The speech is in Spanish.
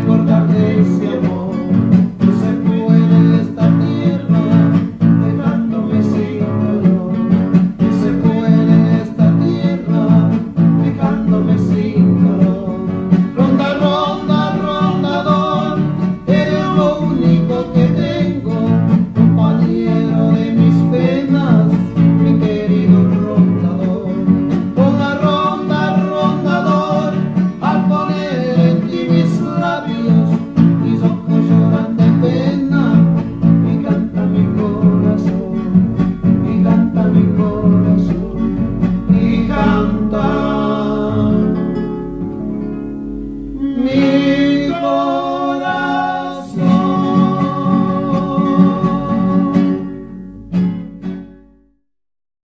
sueñan ese amor.